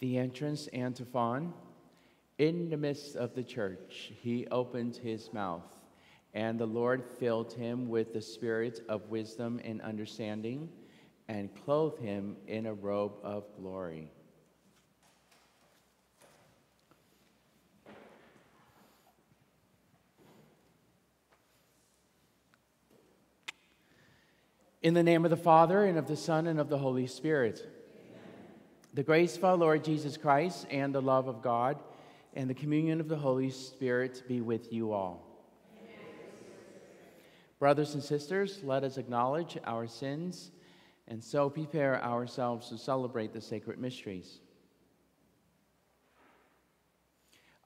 The entrance antiphon. In the midst of the church, he opened his mouth, and the Lord filled him with the spirit of wisdom and understanding, and clothed him in a robe of glory. In the name of the Father, and of the Son, and of the Holy Spirit. The grace of our Lord Jesus Christ, and the love of God, and the communion of the Holy Spirit be with you all. Amen. Brothers and sisters, let us acknowledge our sins and so prepare ourselves to celebrate the sacred mysteries.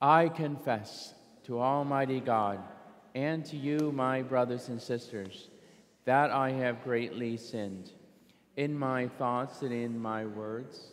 I confess to Almighty God and to you, my brothers and sisters that I have greatly sinned in my thoughts and in my words,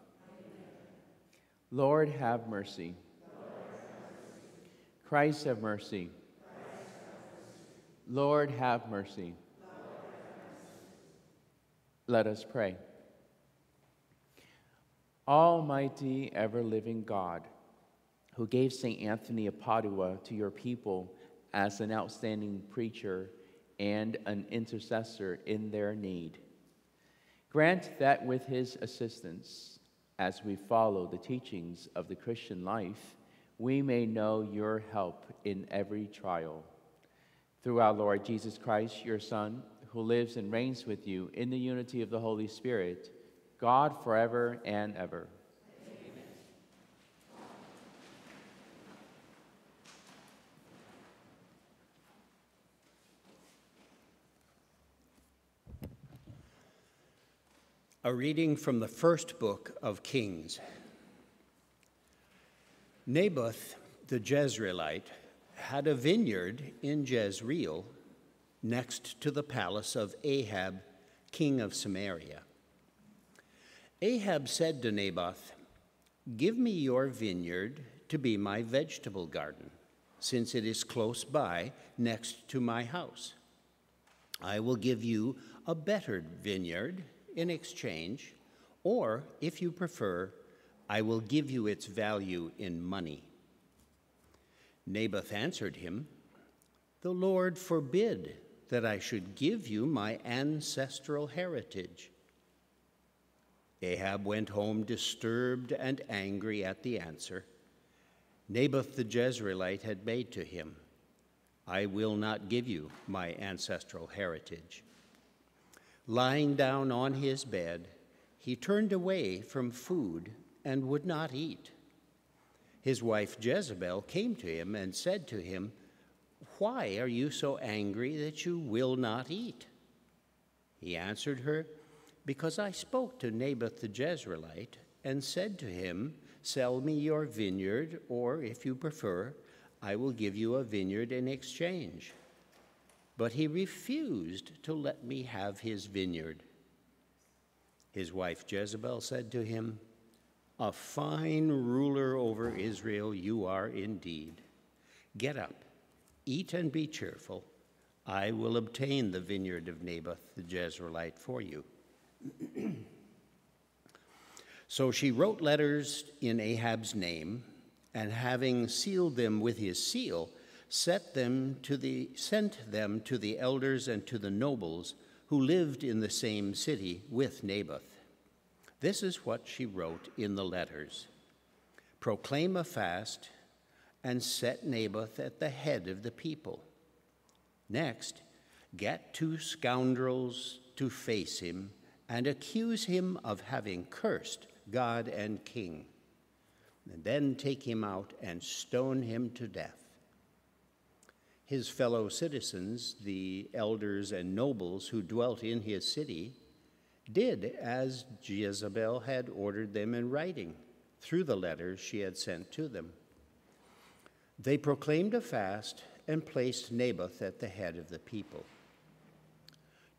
Lord, have mercy. Christ, have mercy. Lord, have mercy. Let us pray. Almighty, ever living God, who gave St. Anthony of Padua to your people as an outstanding preacher and an intercessor in their need. Grant that with his assistance, as we follow the teachings of the Christian life, we may know your help in every trial. Through our Lord Jesus Christ, your Son, who lives and reigns with you in the unity of the Holy Spirit, God forever and ever. A reading from the first book of Kings. Naboth the Jezreelite had a vineyard in Jezreel next to the palace of Ahab, king of Samaria. Ahab said to Naboth, Give me your vineyard to be my vegetable garden, since it is close by next to my house. I will give you a better vineyard in exchange, or if you prefer, I will give you its value in money. Naboth answered him, The Lord forbid that I should give you my ancestral heritage. Ahab went home disturbed and angry at the answer Naboth the Jezreelite had made to him. I will not give you my ancestral heritage. Lying down on his bed, he turned away from food and would not eat. His wife Jezebel came to him and said to him, Why are you so angry that you will not eat? He answered her, Because I spoke to Naboth the Jezreelite and said to him, Sell me your vineyard, or if you prefer, I will give you a vineyard in exchange. But he refused to let me have his vineyard. His wife Jezebel said to him, A fine ruler over Israel you are indeed. Get up, eat and be cheerful. I will obtain the vineyard of Naboth the Jezreelite for you. so she wrote letters in Ahab's name, and having sealed them with his seal, set them to the, sent them to the elders and to the nobles who lived in the same city with Naboth. This is what she wrote in the letters Proclaim a fast and set Naboth at the head of the people. Next, get two scoundrels to face him and accuse him of having cursed God and king. And then take him out and stone him to death his fellow citizens, the elders and nobles who dwelt in his city, did as Jezebel had ordered them in writing, through the letters she had sent to them. They proclaimed a fast and placed Naboth at the head of the people.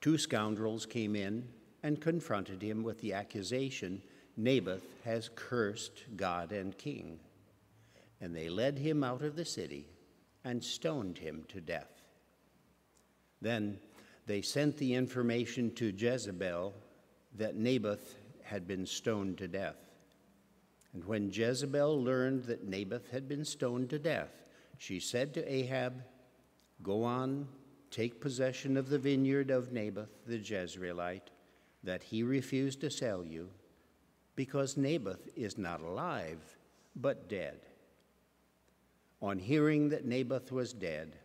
Two scoundrels came in and confronted him with the accusation Naboth has cursed God and king. And they led him out of the city and stoned him to death. Then they sent the information to Jezebel that Naboth had been stoned to death. And when Jezebel learned that Naboth had been stoned to death, she said to Ahab, Go on, take possession of the vineyard of Naboth the Jezreelite that he refused to sell you, because Naboth is not alive, but dead. On hearing that Naboth was dead,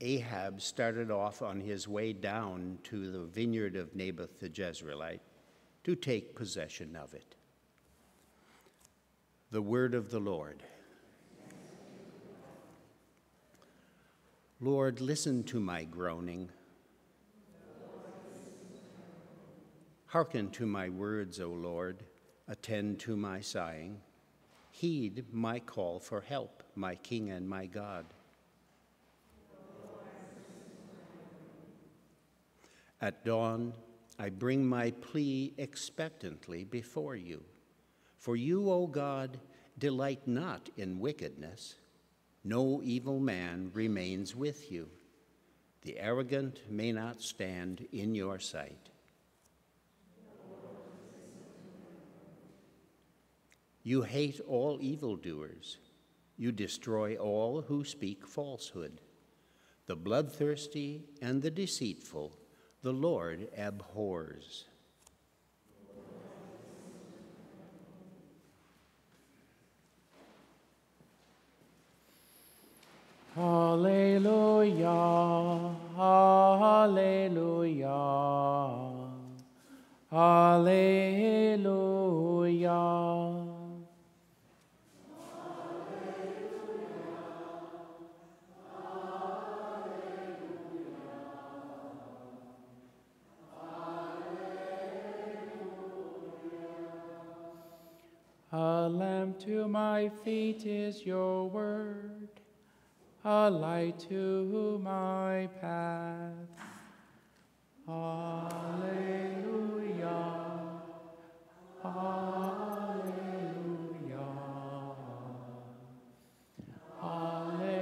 Ahab started off on his way down to the vineyard of Naboth the Jezreelite to take possession of it. The word of the Lord. Lord, listen to my groaning. Hearken to my words, O Lord. Attend to my sighing. Heed my call for help, my King and my God. At dawn, I bring my plea expectantly before you. For you, O God, delight not in wickedness no evil man remains with you. The arrogant may not stand in your sight. You hate all evildoers. You destroy all who speak falsehood. The bloodthirsty and the deceitful, the Lord abhors. Hallelujah, hallelujah, hallelujah. A lamp to my feet is your word a light to my path. Alleluia. Alleluia. Alleluia.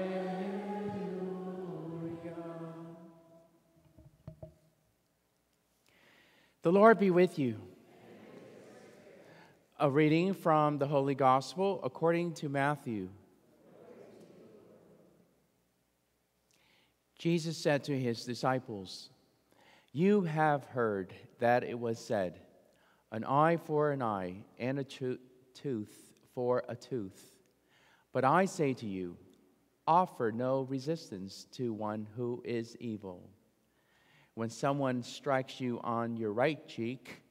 The Lord be with you. A reading from the Holy Gospel according to Matthew. Jesus said to his disciples, You have heard that it was said, An eye for an eye, and a tooth for a tooth. But I say to you, offer no resistance to one who is evil. When someone strikes you on your right cheek,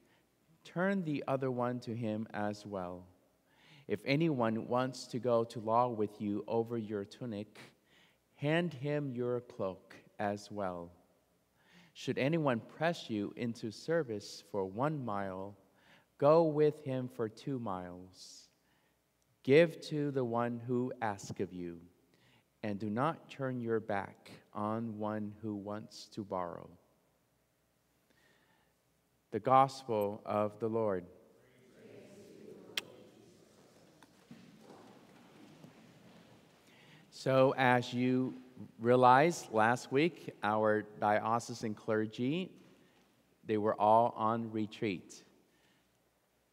turn the other one to him as well. If anyone wants to go to law with you over your tunic, hand him your cloak as well. Should anyone press you into service for one mile, go with him for two miles. Give to the one who asks of you, and do not turn your back on one who wants to borrow. The Gospel of the Lord. So, as you realized last week, our diocesan clergy, they were all on retreat.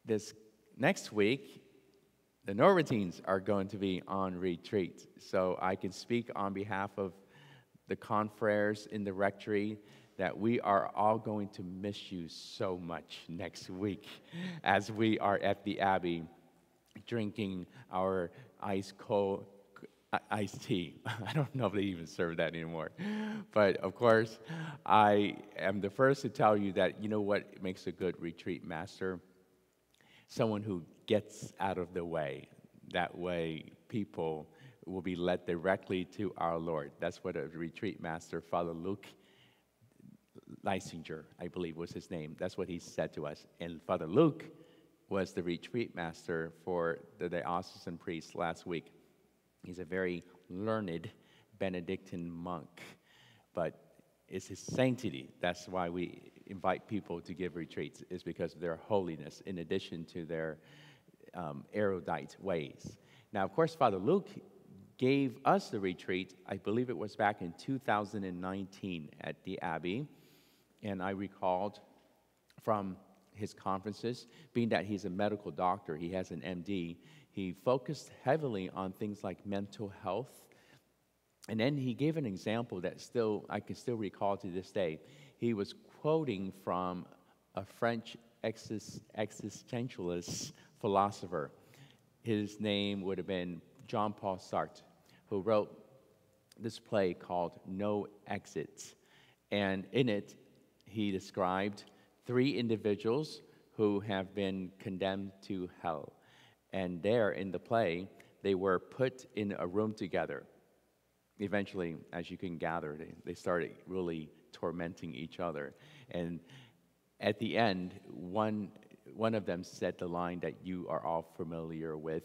This next week, the Norbertines are going to be on retreat. So, I can speak on behalf of the confreres in the rectory that we are all going to miss you so much next week as we are at the Abbey drinking our ice cold iced tea. I don't know if they even serve that anymore. But of course, I am the first to tell you that you know what makes a good retreat master? Someone who gets out of the way. That way, people will be led directly to our Lord. That's what a retreat master, Father Luke Dysinger, I believe was his name. That's what he said to us. And Father Luke was the retreat master for the diocesan priest last week. He's a very learned Benedictine monk, but it's his sanctity. That's why we invite people to give retreats, is because of their holiness, in addition to their um, erudite ways. Now, of course, Father Luke gave us the retreat, I believe it was back in 2019 at the Abbey, and I recalled from his conferences, being that he's a medical doctor, he has an MD, he focused heavily on things like mental health. And then he gave an example that still I can still recall to this day. He was quoting from a French existentialist philosopher. His name would have been Jean Paul Sartre, who wrote this play called No Exits. And in it, he described three individuals who have been condemned to hell. And there in the play, they were put in a room together. Eventually, as you can gather, they, they started really tormenting each other. And at the end, one, one of them said the line that you are all familiar with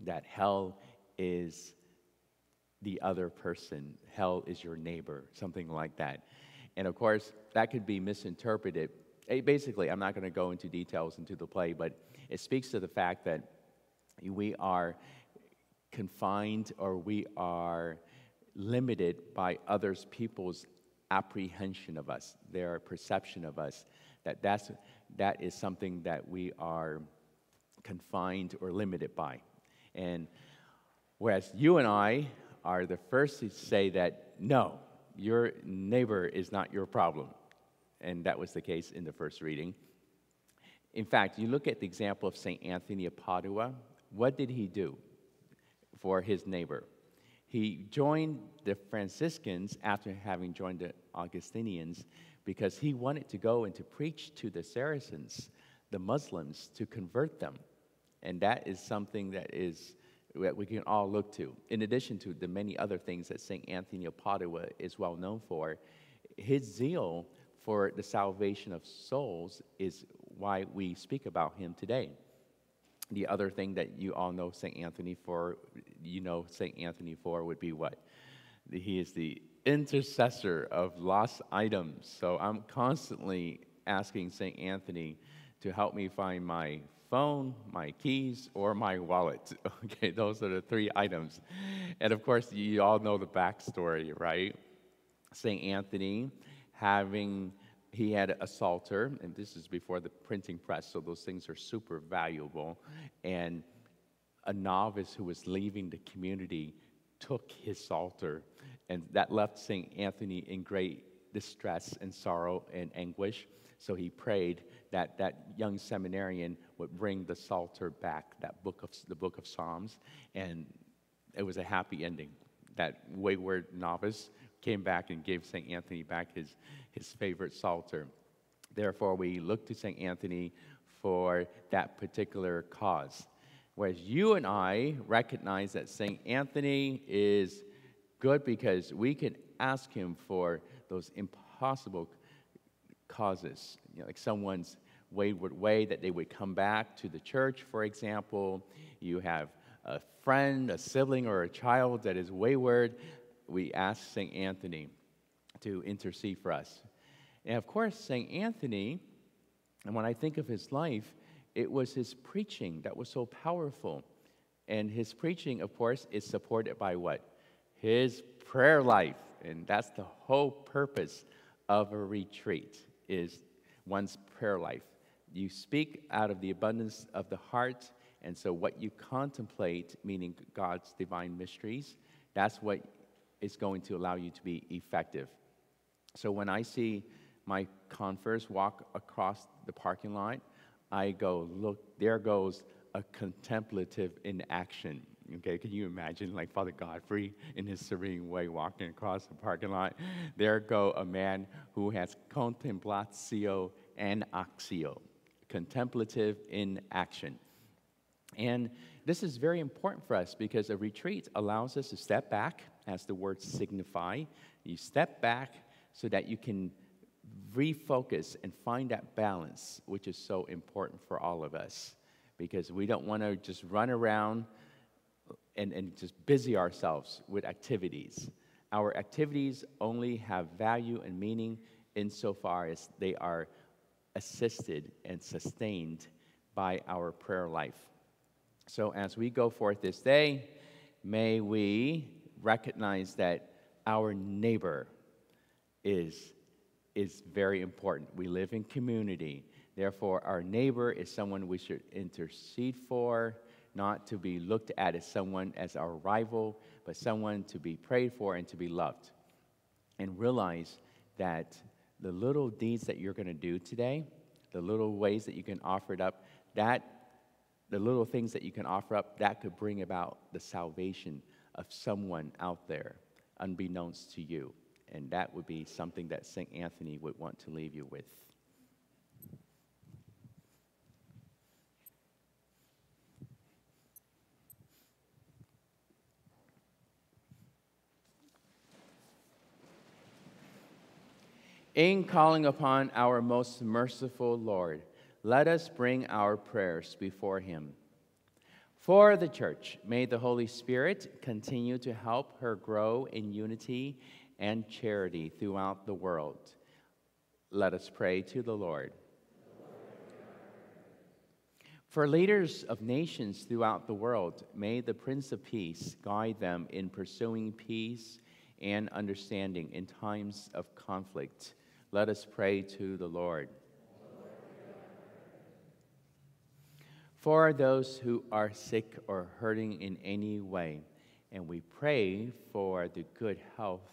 that hell is the other person, hell is your neighbor, something like that. And of course, that could be misinterpreted. Eh, basically, I'm not going to go into details into the play, but it speaks to the fact that we are confined or we are limited by others people's apprehension of us, their perception of us. That that's, that is something that we are confined or limited by. And whereas you and I are the first to say that no, your neighbor is not your problem. And that was the case in the first reading. In fact, you look at the example of St. Anthony of Padua. What did he do for his neighbor? He joined the Franciscans after having joined the Augustinians because he wanted to go and to preach to the Saracens, the Muslims, to convert them. And that is something that is that we can all look to. In addition to the many other things that St. Anthony of Padua is well known for, his zeal for the salvation of souls is why we speak about him today. The other thing that you all know St. Anthony for, you know St. Anthony for would be what? He is the intercessor of lost items. So I'm constantly asking St. Anthony to help me find my phone, my keys, or my wallet. Okay, those are the three items. And of course, you all know the backstory, right? St. Anthony having, he had a psalter, and this is before the printing press, so those things are super valuable. And a novice who was leaving the community took his psalter, and that left St. Anthony in great distress and sorrow and anguish. So he prayed that that young seminarian would bring the Psalter back, that book of the book of Psalms, and it was a happy ending. That wayward novice came back and gave St. Anthony back his, his favorite Psalter. Therefore, we look to St. Anthony for that particular cause. Whereas you and I recognize that St. Anthony is good because we can ask him for those impossible causes, you know, like someone's wayward way that they would come back to the church, for example. You have a friend, a sibling, or a child that is wayward. We ask St. Anthony to intercede for us. And of course, St. Anthony, and when I think of his life, it was his preaching that was so powerful. And his preaching, of course, is supported by what? His prayer life. And that's the whole purpose of a retreat is one's prayer life. You speak out of the abundance of the heart, and so what you contemplate, meaning God's divine mysteries, that's what is going to allow you to be effective. So when I see my confreres walk across the parking lot, I go, look, there goes a contemplative in action. Okay, can you imagine like Father Godfrey in his serene way walking across the parking lot? There go a man who has contemplatio and actio, contemplative in action. And this is very important for us because a retreat allows us to step back, as the words signify. You step back so that you can refocus and find that balance, which is so important for all of us because we don't want to just run around and, and just busy ourselves with activities. Our activities only have value and meaning insofar as they are assisted and sustained by our prayer life. So, as we go forth this day, may we recognize that our neighbor is, is very important. We live in community. Therefore, our neighbor is someone we should intercede for, not to be looked at as someone as our rival, but someone to be prayed for and to be loved. And realize that the little deeds that you're going to do today, the little ways that you can offer it up, that the little things that you can offer up, that could bring about the salvation of someone out there, unbeknownst to you. And that would be something that St. Anthony would want to leave you with. In calling upon our most merciful Lord, let us bring our prayers before Him. For the church, may the Holy Spirit continue to help her grow in unity and charity throughout the world. Let us pray to the Lord. For leaders of nations throughout the world, may the Prince of Peace guide them in pursuing peace and understanding in times of conflict let us pray to the Lord. For those who are sick or hurting in any way, and we pray for the good health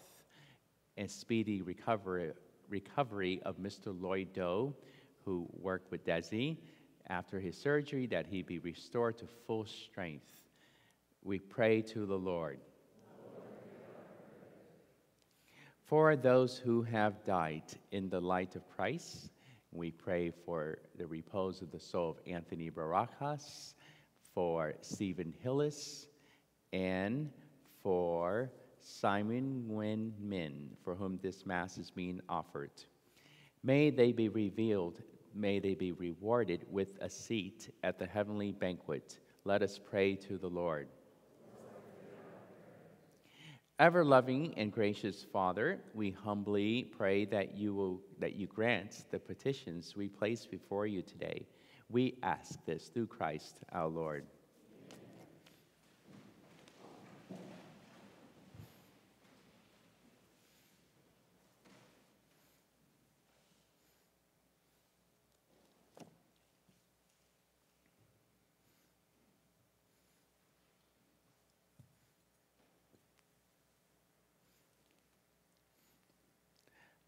and speedy recovery, recovery of Mr. Lloyd Doe, who worked with Desi after his surgery, that he be restored to full strength. We pray to the Lord. For those who have died in the light of Christ, we pray for the repose of the soul of Anthony Barajas, for Stephen Hillis, and for Simon Nguyen Min, for whom this Mass is being offered. May they be revealed, may they be rewarded with a seat at the heavenly banquet. Let us pray to the Lord. Ever loving and gracious Father, we humbly pray that you will that you grant the petitions we place before you today. We ask this through Christ our Lord.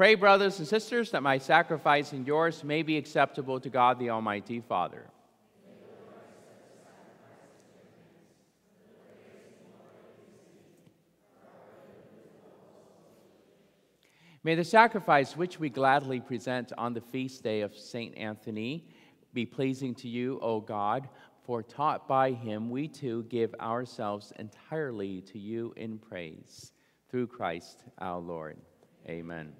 Pray, brothers and sisters, that my sacrifice and yours may be acceptable to God the Almighty Father. May the sacrifice which we gladly present on the feast day of St. Anthony be pleasing to you, O God, for taught by him we too give ourselves entirely to you in praise. Through Christ our Lord. Amen.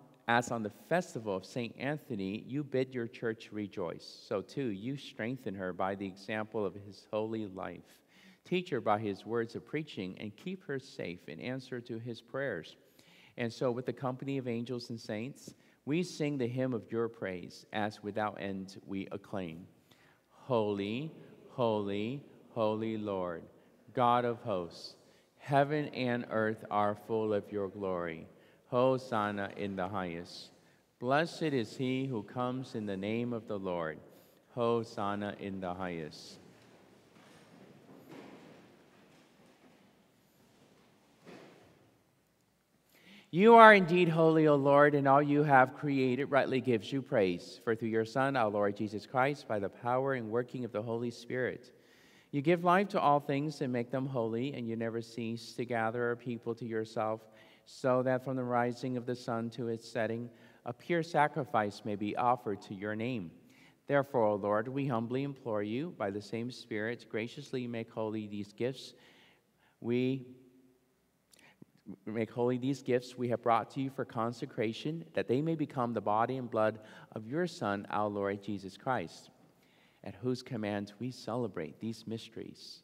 as on the festival of St. Anthony, you bid your church rejoice, so too you strengthen her by the example of his holy life. Teach her by his words of preaching, and keep her safe in answer to his prayers. And so, with the company of angels and saints, we sing the hymn of your praise, as without end we acclaim Holy, holy, holy Lord, God of hosts, heaven and earth are full of your glory. Hosanna in the highest. Blessed is he who comes in the name of the Lord. Hosanna in the highest. You are indeed holy, O Lord, and all you have created rightly gives you praise. For through your Son, our Lord Jesus Christ, by the power and working of the Holy Spirit, you give life to all things and make them holy, and you never cease to gather a people to yourself, so that from the rising of the sun to its setting, a pure sacrifice may be offered to your name. Therefore, O Lord, we humbly implore you, by the same Spirit, graciously make holy these gifts. We make holy these gifts we have brought to you for consecration, that they may become the body and blood of your Son, our Lord Jesus Christ, at whose command we celebrate these mysteries.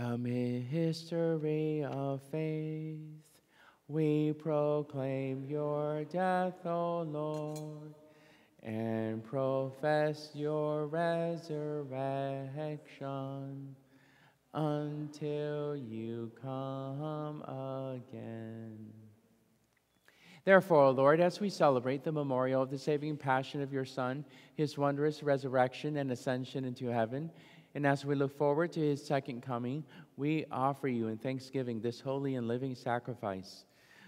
The mystery of faith, we proclaim your death, O Lord and profess your resurrection until you come again. Therefore, O Lord, as we celebrate the memorial of the saving passion of your Son, his wondrous resurrection and ascension into heaven, and as we look forward to his second coming, we offer you in thanksgiving this holy and living sacrifice.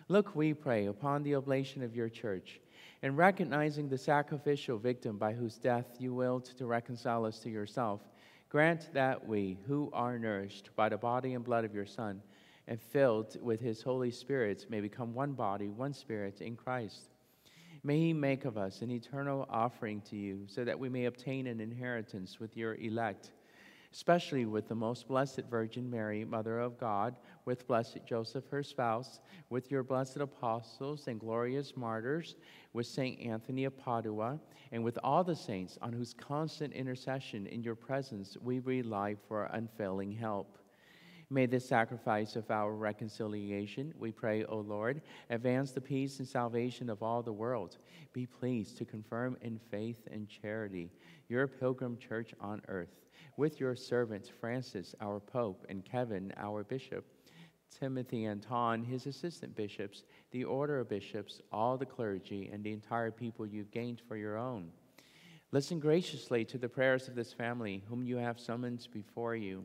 Look, we pray, upon the oblation of your church and recognizing the sacrificial victim by whose death you willed to reconcile us to yourself, grant that we, who are nourished by the body and blood of your Son, and filled with his Holy Spirit, may become one body, one spirit in Christ. May he make of us an eternal offering to you, so that we may obtain an inheritance with your elect especially with the most blessed Virgin Mary, Mother of God, with blessed Joseph, her spouse, with your blessed apostles and glorious martyrs, with Saint Anthony of Padua, and with all the saints on whose constant intercession in your presence we rely for unfailing help. May this sacrifice of our reconciliation, we pray, O Lord, advance the peace and salvation of all the world. Be pleased to confirm in faith and charity your pilgrim church on earth with your servants Francis, our Pope, and Kevin, our Bishop, Timothy and Thanh, his assistant bishops, the order of bishops, all the clergy, and the entire people you've gained for your own. Listen graciously to the prayers of this family, whom you have summoned before you.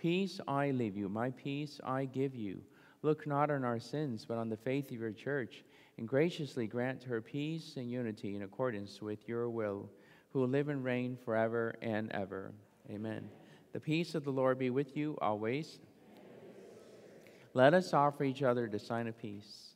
Peace I leave you, my peace I give you. Look not on our sins, but on the faith of your church, and graciously grant her peace and unity in accordance with your will, who live and reign forever and ever. Amen. The peace of the Lord be with you always. Let us offer each other the sign of peace.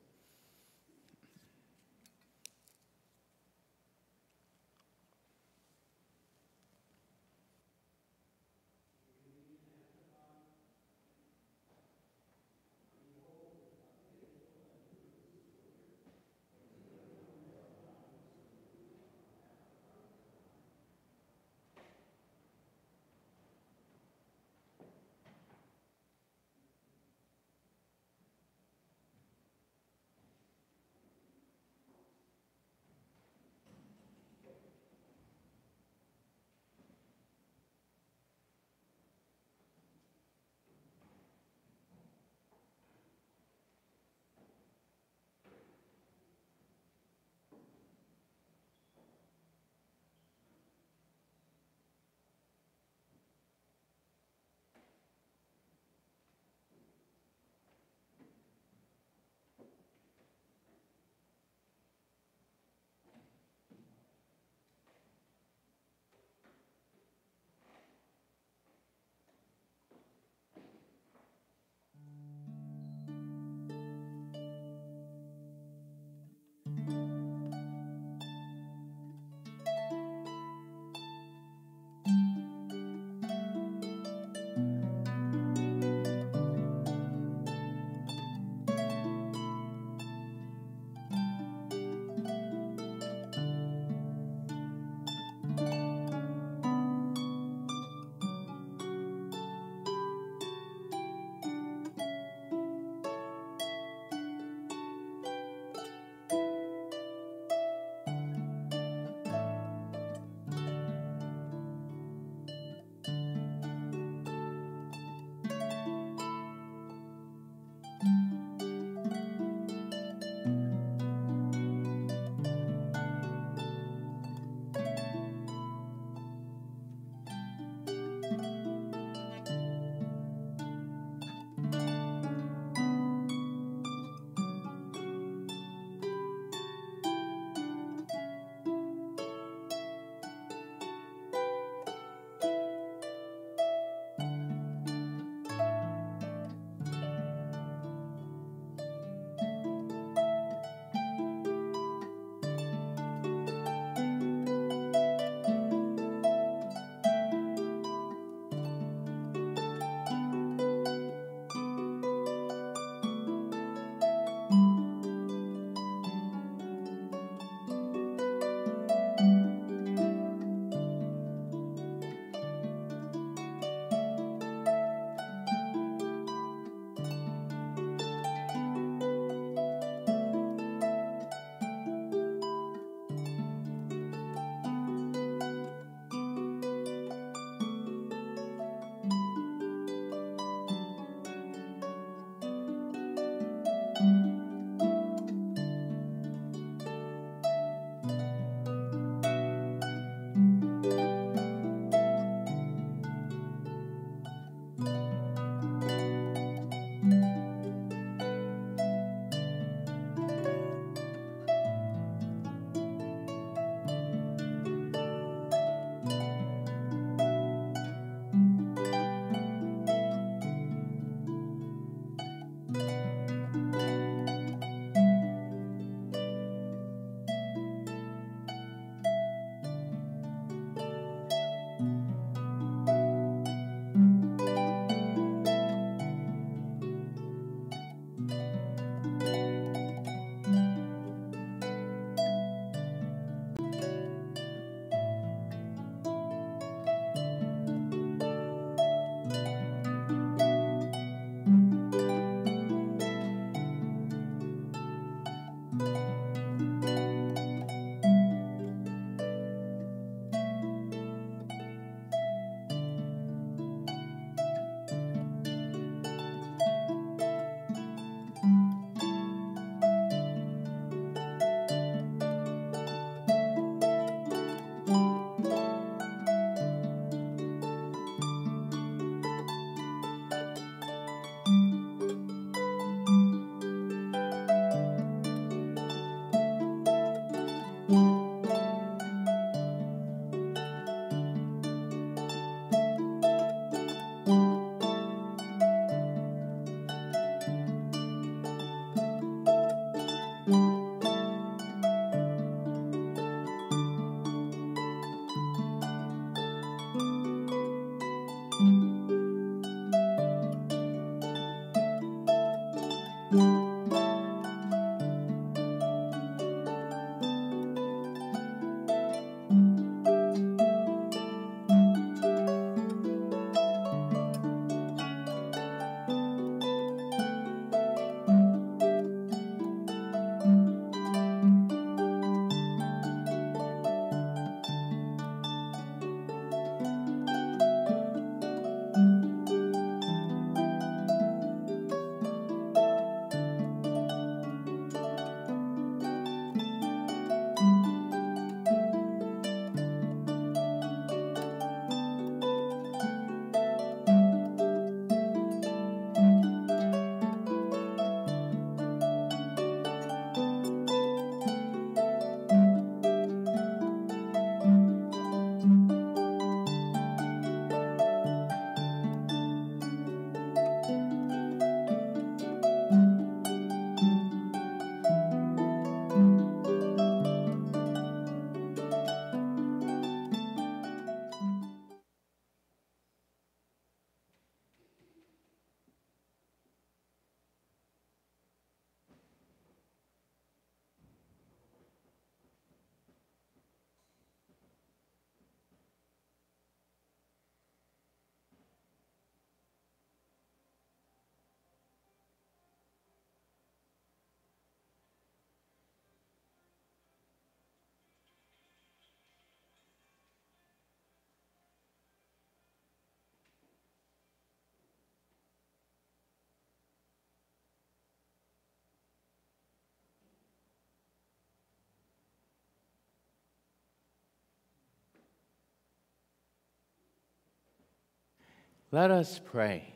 Let us pray.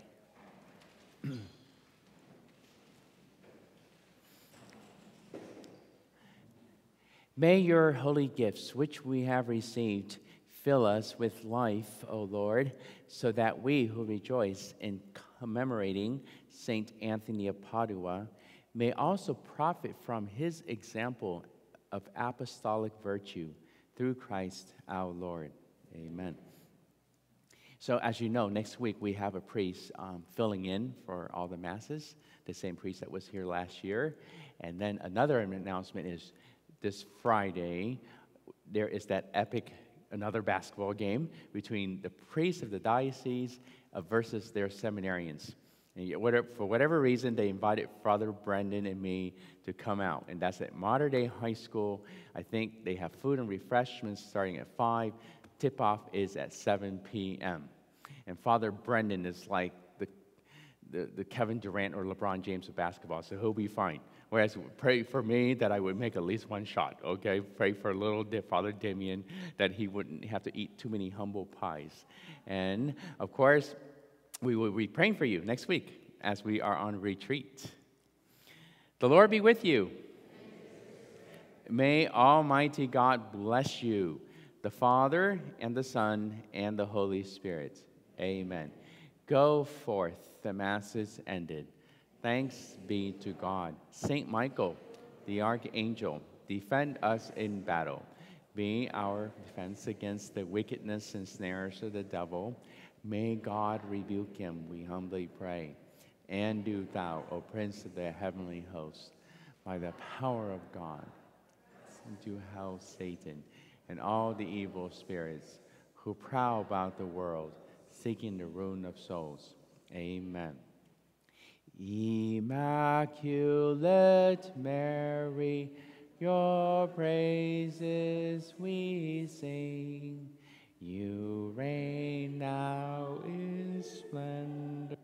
May your holy gifts, which we have received, fill us with life, O Lord, so that we who rejoice in commemorating Saint Anthony of Padua may also profit from his example of apostolic virtue through Christ our Lord. Amen. So, as you know, next week we have a priest um, filling in for all the masses, the same priest that was here last year. And then another announcement is this Friday, there is that epic, another basketball game between the priests of the diocese uh, versus their seminarians. And whatever, for whatever reason, they invited Father Brendan and me to come out. And that's at Mater Dei High School. I think they have food and refreshments starting at 5 tip off is at 7 p.m. And Father Brendan is like the, the, the, Kevin Durant or LeBron James of basketball, so he'll be fine. Whereas pray for me that I would make at least one shot, okay? Pray for little Father Damien that he wouldn't have to eat too many humble pies. And of course, we will be praying for you next week as we are on retreat. The Lord be with you. May Almighty God bless you the Father, and the Son, and the Holy Spirit. Amen. Go forth, the Mass is ended. Thanks be to God. Saint Michael, the Archangel, defend us in battle. Be our defense against the wickedness and snares of the devil. May God rebuke him, we humbly pray. And do thou, O Prince of the heavenly host, by the power of God, do hell Satan and all the evil spirits who prowl about the world seeking the ruin of souls. Amen. Immaculate Mary, your praises we sing. You reign now in splendor.